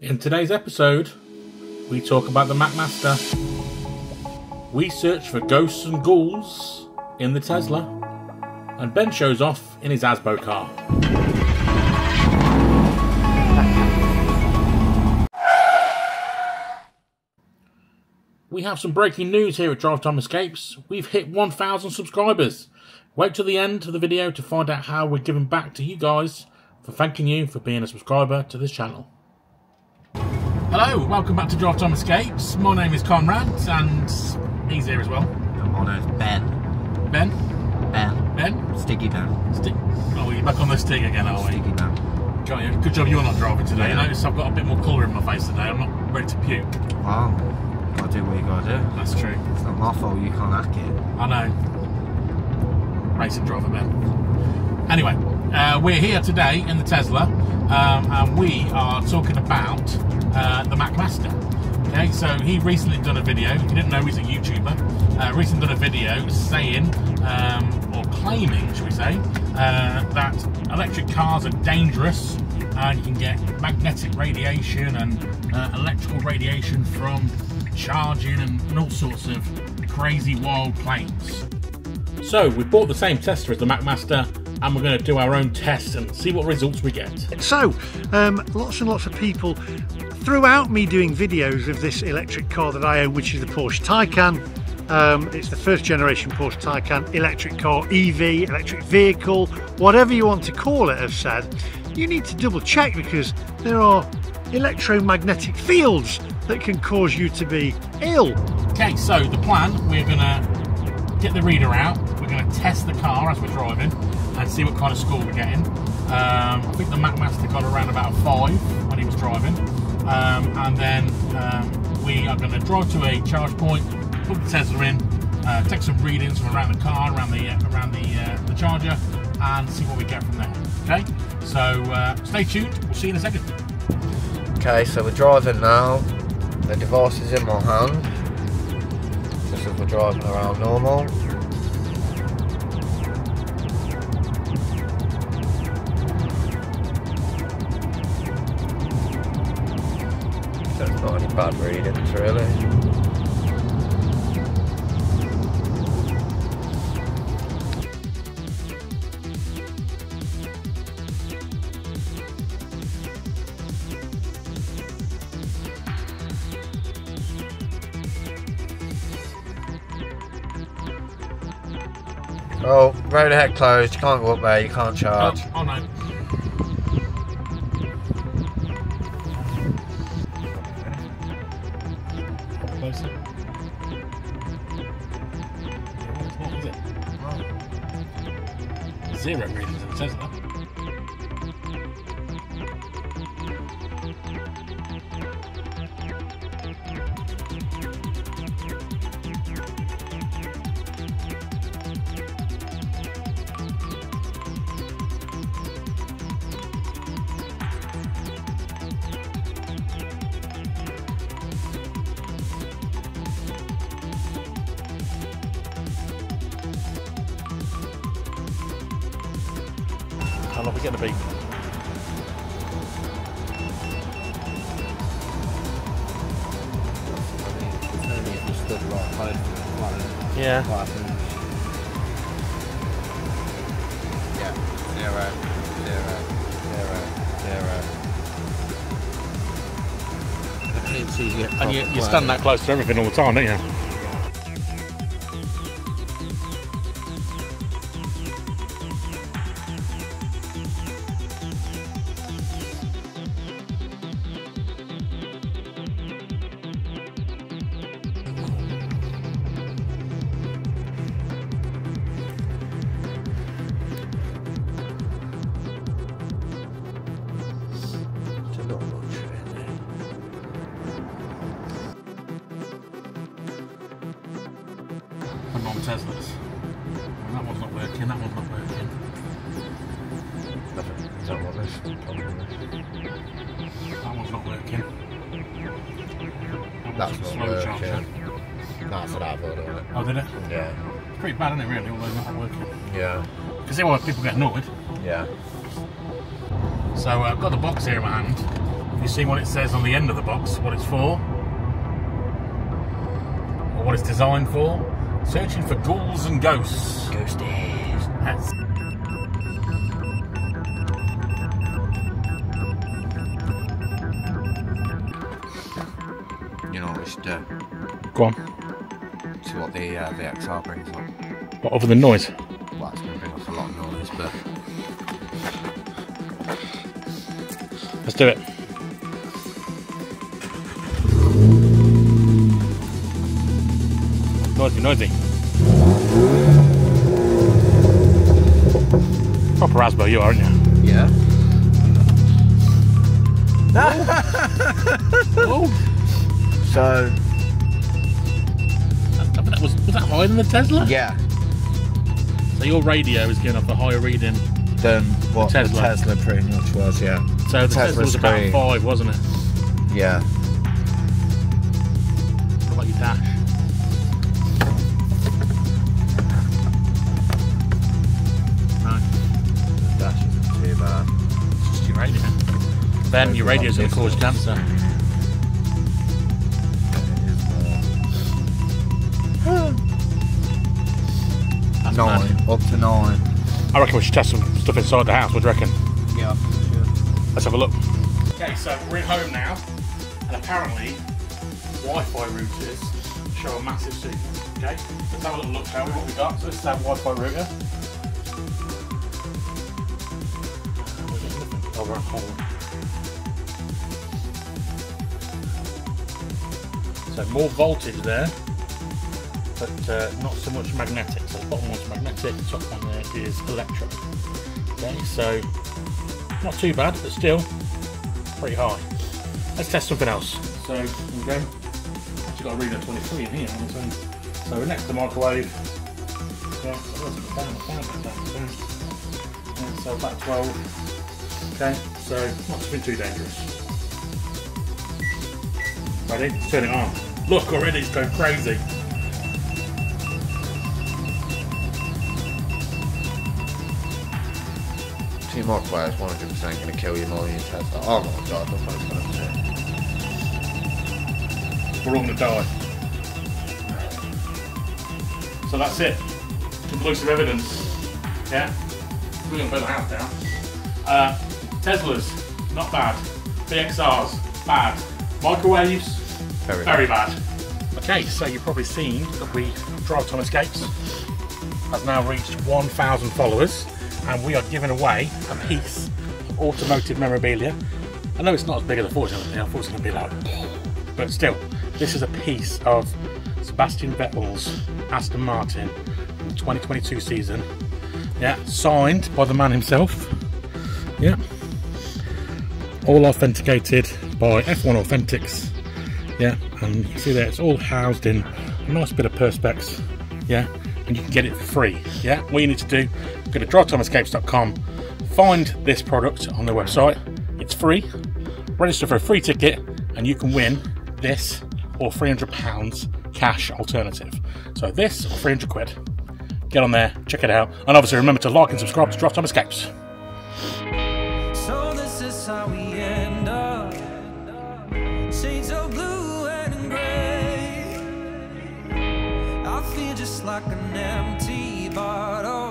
In today's episode, we talk about the MacMaster. We search for ghosts and ghouls in the Tesla. And Ben shows off in his Asbo car. We have some breaking news here at Drive Time Escapes. We've hit 1,000 subscribers. Wait till the end of the video to find out how we're giving back to you guys for thanking you for being a subscriber to this channel. Hello, welcome back to Drive Time Escapes. My name is Conrad and he's here as well. My name's Ben. Ben? Ben. Ben? Sticky Ben. Stick. Oh, you're back on the stick again, are we? Sticky Ben. You. Good job you're not driving today. Yeah. I notice I've got a bit more colour in my face today. I'm not ready to puke. Wow. Gotta do what you gotta do. That's true. It's not my fault you can't hack it. I know. Racing driver, Ben. Anyway, uh, we're here today in the Tesla, um, and we are talking about uh, the MacMaster. Okay, so he recently done a video. If you didn't know, he's a YouTuber. Uh, recently done a video saying, um, or claiming, should we say, uh, that electric cars are dangerous and you can get magnetic radiation and uh, electrical radiation from charging and, and all sorts of crazy wild claims. So we bought the same tester as the MacMaster, and we're going to do our own test and see what results we get. So, um, lots and lots of people throughout me doing videos of this electric car that I own, which is the Porsche Taycan. Um, it's the first generation Porsche Taycan electric car, EV, electric vehicle, whatever you want to call it, have said. You need to double check because there are electromagnetic fields that can cause you to be ill. Okay, so the plan we're going to get the reader out, we're going to test the car as we're driving and see what kind of score we're getting. Um, I think the MacMaster got around about a five when he was driving, um, and then um, we are going to drive to a charge point, put the Tesla in, uh, take some readings from around the car, around the uh, around the uh, the charger, and see what we get from there. Okay, so uh, stay tuned. We'll see you in a second. Okay, so we're driving now. The device is in my hand. Just as we're driving around normal. Not any bad really. Oh, road ahead closed, you can't go up there, you can't charge. Oh, oh no. Zero readings in Tesla. How long are we going to be? Yeah. Yeah, zero, zero, zero, zero. I can't see you. And you, you stand that close to everything all the time, don't you? I'm on Teslas. That one's not working, that one's not working. Is that what this? That one's not working. That That's a not slow charger. working. That's what I've ordered on it. Oh, did it? Yeah. Pretty bad, isn't it, really, although it's not working. Yeah. Can see why people get annoyed. Yeah. So uh, I've got the box here in my hand. You see what it says on the end of the box? What it's for? Or what it's designed for? Searching for ghouls and ghosts. Ghosties. That's You know we should do? Go on. See what the uh, VXR brings up. What other than noise? Well, it's going to bring us a lot of noise, but Let's do it. Noisy, noisy. Proper Asbo, you are, aren't you? yeah. oh, So that, that was, was that higher than the Tesla? yeah, So your radio is giving up a higher reading. than what Tesla. the Tesla pretty much was, yeah. So the Tesla, Tesla was about screen. five, wasn't it? Yeah. What about your dash? Then your radio's going to cause cancer. It is more. That's Nine. mad. Up to nine. I reckon we should test some stuff inside the house. What do you reckon? Yeah. Let's have a look. Okay, so we're at home now, and apparently Wi-Fi routers show a massive secret. Okay, let's have a little look, shall we? What we got? So this is our Wi-Fi router. Oh, Over a hole. So more voltage there, but uh, not so much magnetic. So the bottom one's magnetic, the top one there is electric. Okay, so not too bad, but still pretty high. Let's test something else. So we go. Actually got a reader 23 in here. So we're next to the microwave. Yeah, so about 12. Okay, so not something too dangerous. Ready? Turn it on. Look already it's going crazy. Two microwaves, 100% going to kill you more than your Tesla. Oh my god, look what it's going to do. We're all gonna die. So that's it. Conclusive evidence. Yeah? We're gonna burn the house down. Uh, Teslas, not bad. VXRs, bad. Microwaves, Very, very bad. Okay, so you've probably seen that we Drive Time Escapes has now reached 1,000 followers, and we are giving away a piece of automotive memorabilia. I know it's not as big as I thought it was going to be. I thought it was going to be like, but still, this is a piece of Sebastian Vettel's Aston Martin 2022 season. Yeah, signed by the man himself. Yeah, all authenticated by F1 Authentics. Yeah, and you can see there it's all housed in a nice bit of perspex. Yeah, and you can get it for free. Yeah, what you need to do, go to drivetimescapes.com, find this product on their website. It's free. Register for a free ticket, and you can win this or £300 cash alternative. So this or 300 quid. Get on there, check it out, and obviously remember to like and subscribe to Drive Time Escapes. So like an empty bottle.